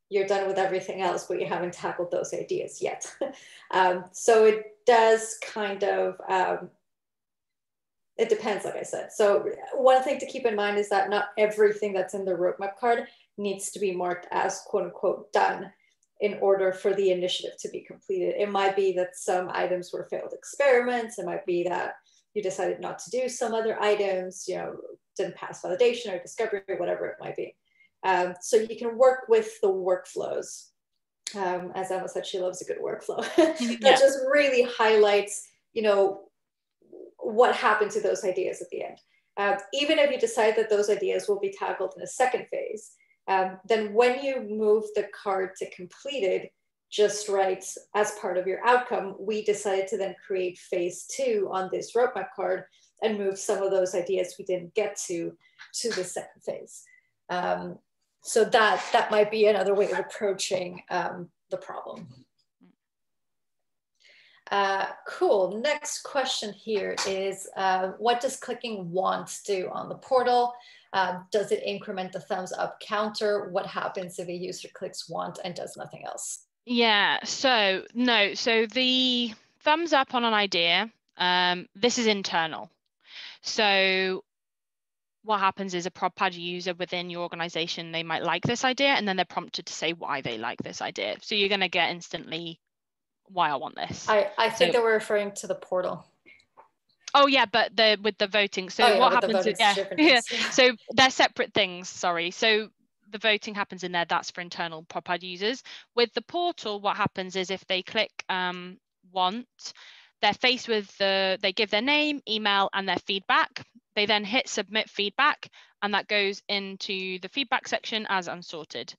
you're done with everything else but you haven't tackled those ideas yet. (laughs) Um, so it does kind of um, it depends like i said. So one thing to keep in mind is that not everything that's in the roadmap card needs to be marked as quote unquote done in order for the initiative to be completed. It might be that some items were failed experiments. It might be that you decided not to do some other items, you know, didn't pass validation or discovery, or whatever it might be. Um, so you can work with the workflows. Um, as Emma said, she loves a good workflow. (laughs) that yeah. just really highlights, you know, what happened to those ideas at the end. Uh, even if you decide that those ideas will be tackled in a second phase, um, then when you move the card to completed, just right as part of your outcome, we decided to then create phase two on this roadmap card and move some of those ideas we didn't get to to the second phase. Um, so that that might be another way of approaching um, the problem. Uh, cool. Next question here is, uh, what does clicking want do on the portal? Um, does it increment the thumbs up counter? What happens if a user clicks want and does nothing else? Yeah, so no, so the thumbs up on an idea, um, this is internal. So what happens is a ProdPad user within your organization, they might like this idea and then they're prompted to say why they like this idea. So you're going to get instantly why I want this. I, I think so, they were referring to the portal. Oh yeah, but the with the voting. So oh, yeah, what happens? Is, yeah, yeah. (laughs) So they're separate things. Sorry. So the voting happens in there. That's for internal ProdPad users. With the portal, what happens is if they click um, want, they're faced with the. They give their name, email, and their feedback. They then hit submit feedback, and that goes into the feedback section as unsorted.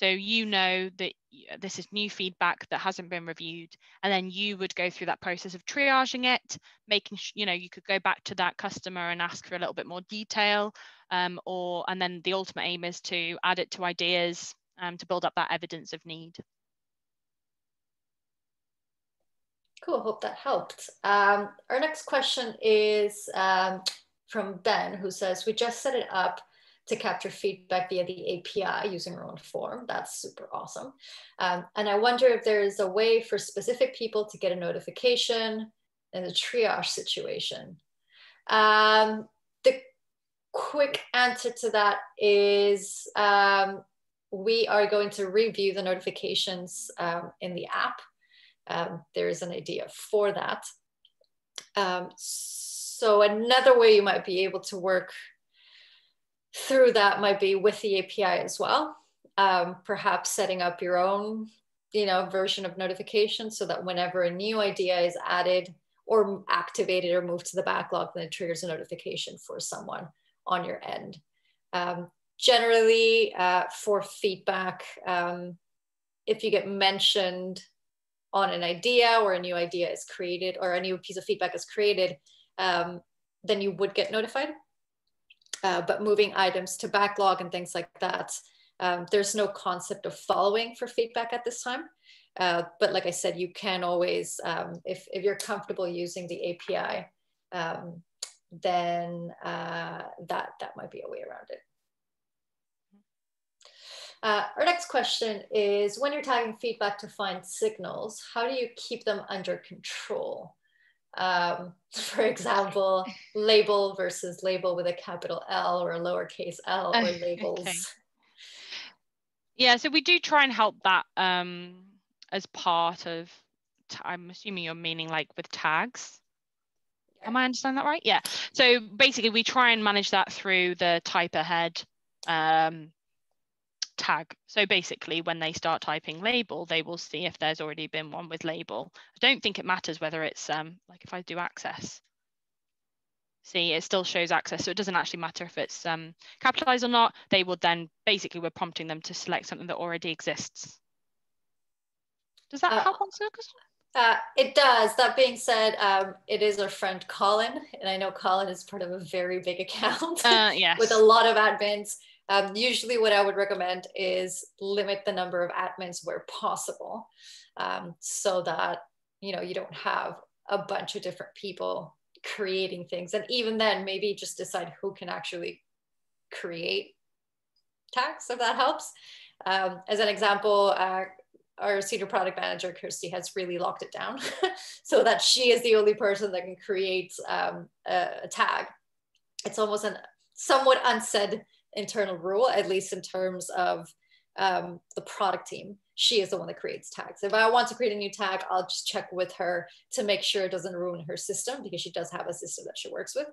So you know that this is new feedback that hasn't been reviewed, and then you would go through that process of triaging it, making you know you could go back to that customer and ask for a little bit more detail, um, or and then the ultimate aim is to add it to ideas um, to build up that evidence of need. Cool, hope that helped. Um, our next question is um, from Ben, who says, we just set it up to capture feedback via the API using our own form. That's super awesome. Um, and I wonder if there is a way for specific people to get a notification in the triage situation. Um, the quick answer to that is um, we are going to review the notifications um, in the app. Um, there is an idea for that. Um, so another way you might be able to work through that might be with the API as well. Um, perhaps setting up your own, you know, version of notification so that whenever a new idea is added or activated or moved to the backlog, then it triggers a notification for someone on your end. Um, generally, uh, for feedback, um, if you get mentioned on an idea or a new idea is created or a new piece of feedback is created, um, then you would get notified uh, but moving items to backlog and things like that, um, there's no concept of following for feedback at this time. Uh, but like I said, you can always, um, if, if you're comfortable using the API, um, then uh, that, that might be a way around it. Uh, our next question is, when you're tagging feedback to find signals, how do you keep them under control? Um, (laughs) for example, label versus label with a capital L or a lowercase l or (laughs) labels. Okay. Yeah, so we do try and help that um, as part of, I'm assuming you're meaning like with tags. Am I understanding that right? Yeah. So basically, we try and manage that through the type ahead um, tag. So basically, when they start typing label, they will see if there's already been one with label. I don't think it matters whether it's um, like if I do access. See, it still shows access, so it doesn't actually matter if it's um, capitalized or not. They will then basically we're prompting them to select something that already exists. Does that uh, help answer the question? Uh, it does. That being said, um, it is our friend Colin, and I know Colin is part of a very big account uh, yes. (laughs) with a lot of admins. Um, usually what I would recommend is limit the number of admins where possible um, so that, you know, you don't have a bunch of different people creating things. And even then, maybe just decide who can actually create tags, if that helps. Um, as an example, uh, our senior product manager, Kirsty, has really locked it down (laughs) so that she is the only person that can create um, a, a, tag. It's almost a somewhat unsaid internal rule, at least in terms of um, the product team. She is the one that creates tags. If I want to create a new tag, I'll just check with her to make sure it doesn't ruin her system because she does have a system that she works with.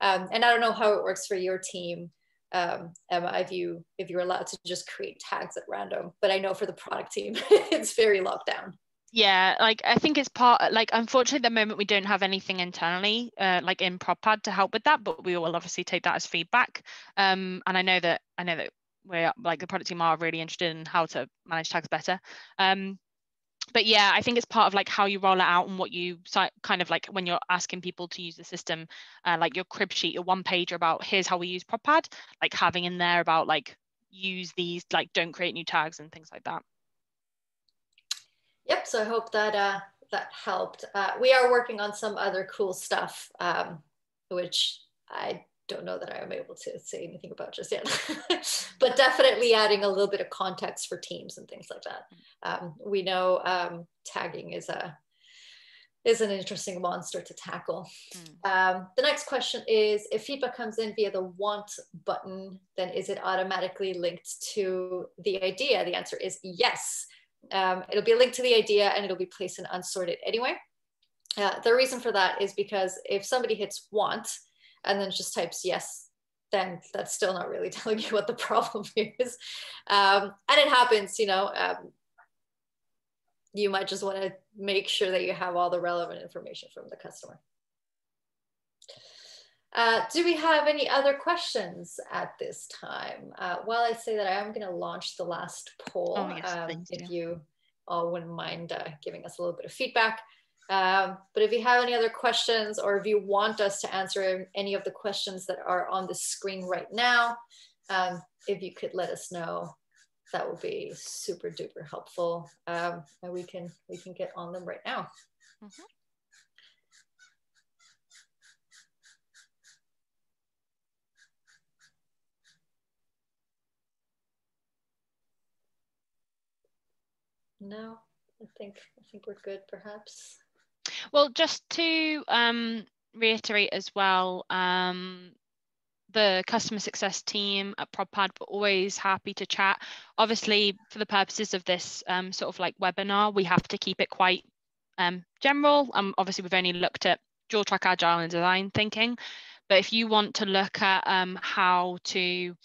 Um, and I don't know how it works for your team um, Emma, if you if you're allowed to just create tags at random. But I know for the product team, (laughs) it's very locked down. Yeah, like I think it's part like unfortunately at the moment we don't have anything internally uh, like in ProdPad to help with that, but we will obviously take that as feedback. Um, and I know that I know that we're like the product team are really interested in how to manage tags better. Um, but yeah, I think it's part of like how you roll it out and what you kind of like when you're asking people to use the system, uh, like your crib sheet, your one page about here's how we use ProdPad, like having in there about like use these, like don't create new tags and things like that. Yep. So I hope that uh, that helped. Uh, we are working on some other cool stuff, um, which I don't know that I am able to say anything about just yet, (laughs) but definitely adding a little bit of context for teams and things like that. Um, we know um, tagging is a is an interesting monster to tackle. Mm. Um, the next question is if feedback comes in via the want button, then is it automatically linked to the idea? The answer is yes. Um, it'll be linked to the idea and it'll be placed in unsorted anyway. Uh, the reason for that is because if somebody hits want, and then just types yes, then that's still not really (laughs) telling you what the problem (laughs) is. Um, and it happens, you know, um, you might just want to make sure that you have all the relevant information from the customer. Uh, do we have any other questions at this time? Uh, while I say that, I am going to launch the last poll. Oh, yes, um, if you all wouldn't mind uh, giving us a little bit of feedback. Um, but if you have any other questions or if you want us to answer any of the questions that are on the screen right now, um, if you could let us know, that would be super duper helpful. Um, and we can we can get on them right now. Mm -hmm. No, I think I think we're good perhaps. Well, just to um, reiterate as well, um, the customer success team at ProdPad were always happy to chat. Obviously, for the purposes of this um, sort of like webinar, we have to keep it quite um, general. Um, obviously, we've only looked at dual track agile and design thinking. But if you want to look at um, how to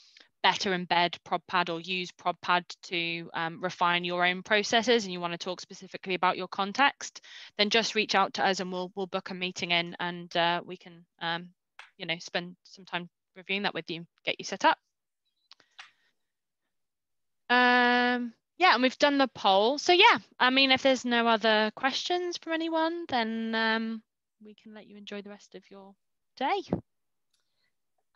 better embed ProdPad or use ProdPad to um, refine your own processes and you want to talk specifically about your context, then just reach out to us and we'll we'll book a meeting in and uh, we can um, you know spend some time reviewing that with you, get you set up. Um, yeah, and we've done the poll. So yeah, I mean, if there's no other questions from anyone, then um, we can let you enjoy the rest of your day.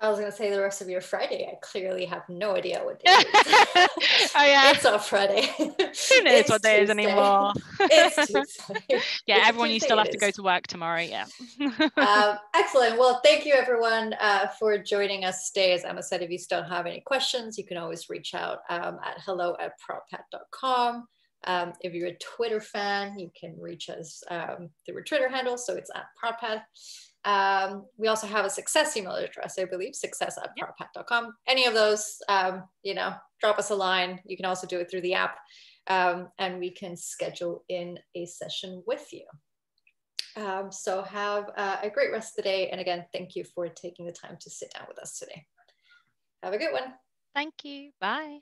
I was gonna say the rest of your Friday. I clearly have no idea what day It is. (laughs) oh yeah, it's a Friday. Who knows what day Tuesday. is anymore? (laughs) it's (laughs) yeah, it's everyone, Tuesday you still have to go to work tomorrow. Yeah. um, excellent. Well, thank you everyone uh, for joining us today. As Emma said, if you still have any questions, you can always reach out um, at hello at prodpad.com. Um, if you're a Twitter fan, you can reach us um, through our Twitter handle. So it's at prodpad. Um, we also have a success email address, I believe, success at prodpad.com. Any of those, um, you know, drop us a line. You can also do it through the app um, and we can schedule in a session with you. Um, so have uh, a great rest of the day. And again, thank you for taking the time to sit down with us today. Have a good one. Thank you. Bye.